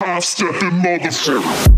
Half stepping motherfucker.